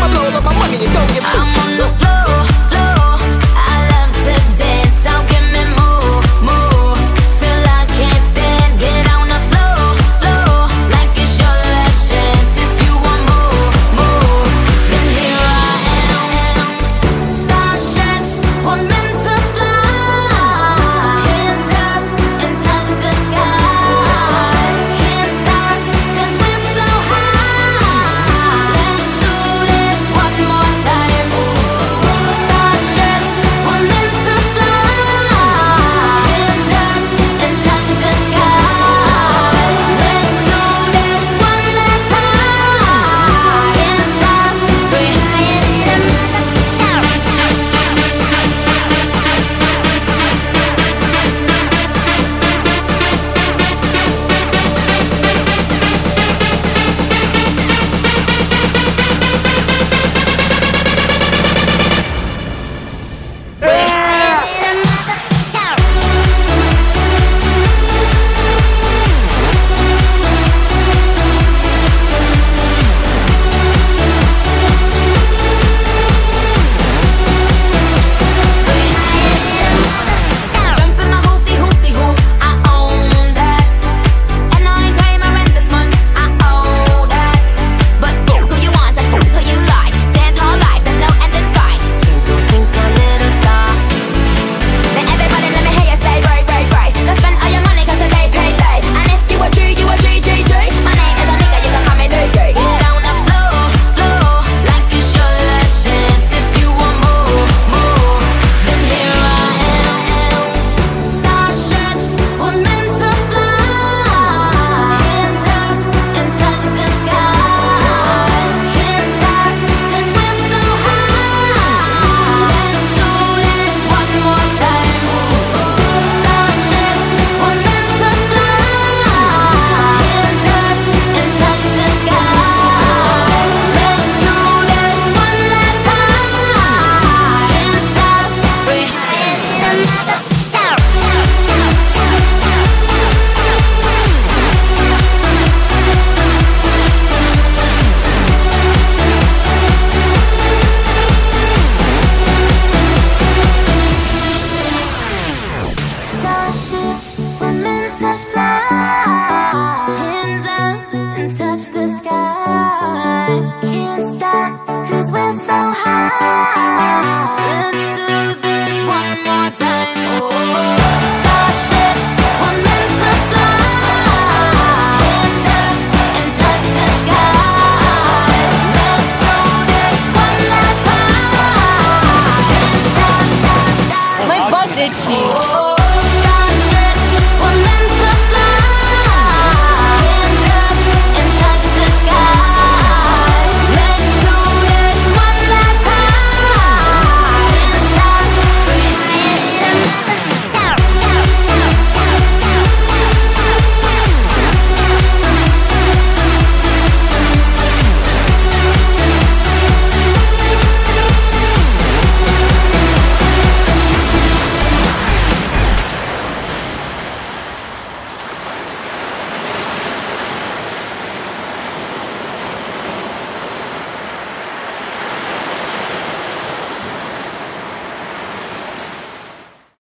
I'ma blow up my